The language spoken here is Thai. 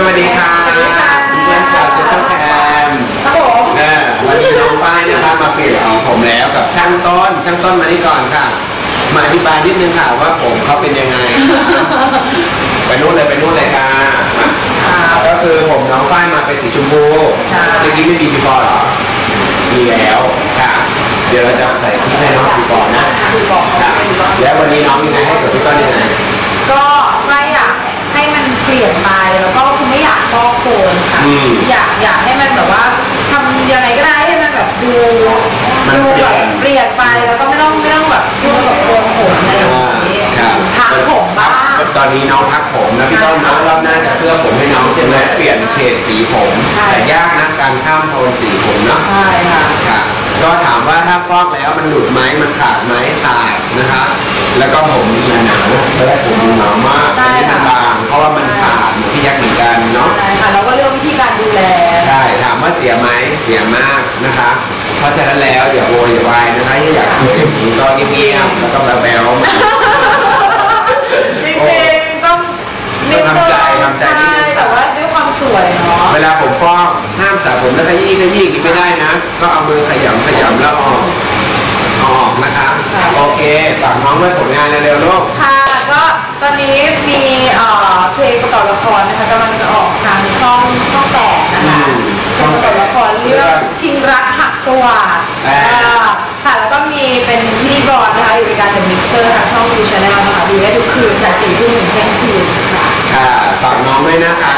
สวัสดีค่ะสวัสดีค่ะเพื่อนชาวโซเชียลแคมครับผมเออวันนี้น้องฝ้ายนะครับมาเปลี่ยนสีผมแล้วกับช่างต้นช่างต้นมานี่ก่อนค่ะ มาอธิบายนิดนึงค่ะว่าผมเขาเป็นยังไงค่ะไปนู่นเลยไปนู่นเลยค่ะมาก็คือผมน้องฝ้ายมาเป็นสีชมพูค่ะเมื่อกี้ไม่มีบีฟอร์หรอมีแล้วค่ะ เดี๋ยวเราจะใส่ที่ให้น้องบีฟอร์นะคือบอกค่ะแล้ววันนี้น้องยังไงให้กับพี่ต้นยังไง ก็ไม่อยากให้มันเปลี่ยนไปแล้วก็คือไม่อยากฟอกโคนค่ะ อืมอยากอยากให้มันแบบว่าทำยังไงก็ได้ให้มันแบบดูมันดูเปลี่แบยนบเปลี่ยนไปแล้วก็ไม่ต้องไม่ต้องแบบยุ่งกับโคนผมอะไรอย่างนี้ครับทักผมบ้างตอนนี้น้องทักผมนะพี่ต้นน้องรอบหน้าจะเพื่อผมให้น้องใช่ไหมเปลี่ยนเฉดสีผมใช่แต่ยากนะการข้ามโทนสีผมเนาะใช่ค่ะค่ะก็ถามว่าถ้าฟอกแล้วมันหลุดไหมมันขาดไหมขาดนะคะแล้วก็ผมมันหนาแล้วแรกผมมันหนามาก ว่าเสียไหมเสียมากนะคะ เพราะฉะนั้นแล้วอย่าโวยวายนะคะถ้าอยากสวยอย่างนี้ก็เงียบๆแล้วก็แบ๊วๆจริงๆต้องนิดนึงทำใจทำใจนิดนึงใช่แต่ว่าด้วยความสวยเนาะเวลาผมฟอกห้ามสระผมแล้วขยี้ขยี้กินไม่ได้นะ ก็เอามือขยำขยำแล้วออกเอาออกนะคะ โอเคฝากน้องไว้ผลงานเร็วๆลูกค่ะก็ตอนนี้มีเอ่อเพลงประกอบละครนะคะกำลังจะออกทางช่อง ชิงรักหักสวาทอ่าค่ะ แล้วก็มีเป็นพิธีกรนะคะ อยู่ในการเป็นมิกเซอร์ทางช่องยูแชนแนลนะคะดูได้ทุกคืนค่ะสี่ทุ่มถึงเที่ยงคืนค่ะ ค่ะฝากน้องด้วยนะคะน้องฝ้ายน้องฝ้ายค่ะ